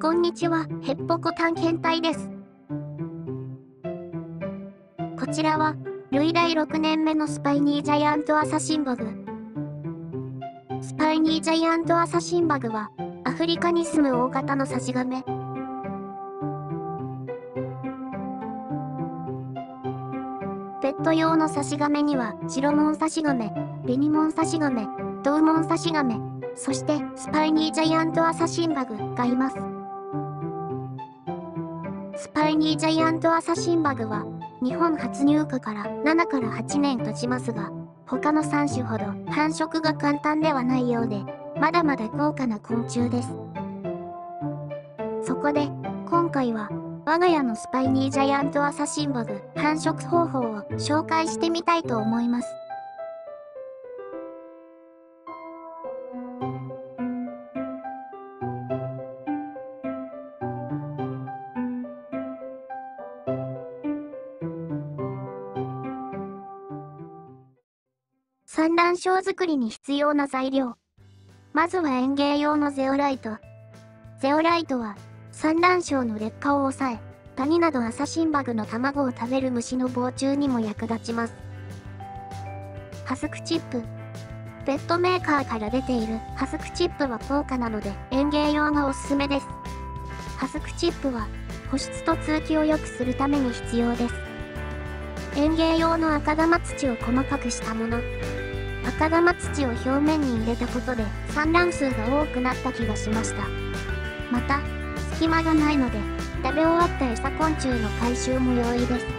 こんにちは、ヘッポコ探検隊です。こちらは、類来6年目のスパイニージャイアントアサシンバグ。スパイニージャイアントアサシンバグは、アフリカに住む大型のサシガメ。ペット用のサシガメには、白モンサシガメ、ベニモンサシガメ、ドウモンサシガメ、そしてスパイニージャイアントアサシンバグがいます。スパイニージャイアントアサシンバグは、日本初入荷から7から8年経ちますが、他の3種ほど繁殖が簡単ではないようで、まだまだ高価な昆虫です。そこで、今回は、我が家のスパイニージャイアントアサシンバグ繁殖方法を紹介してみたいと思います。産卵床作りに必要な材料。まずは園芸用のゼオライト。ゼオライトは産卵床の劣化を抑え、ダニなどアサシンバグの卵を食べる虫の防虫にも役立ちます。ハスクチップ。ペットメーカーから出ているハスクチップは高価なので園芸用がおすすめです。ハスクチップは保湿と通気を良くするために必要です。園芸用の赤玉土を細かくしたもの。赤玉土を表面に入れたことで産卵数が多くなった気がしました。また、隙間がないので、食べ終わった餌昆虫の回収も容易です。